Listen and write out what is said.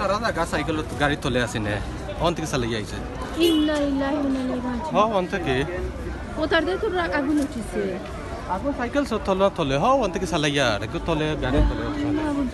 my god! Wala ba? সারা জায়গা cycle গাড়ি তলে আছে নে অন থেকে চালাই আইছে Inna lillahi wa inna ilaihi raji'un. হ, অন থেকে ওটার দিয়ে গাড়ি তলে আগুন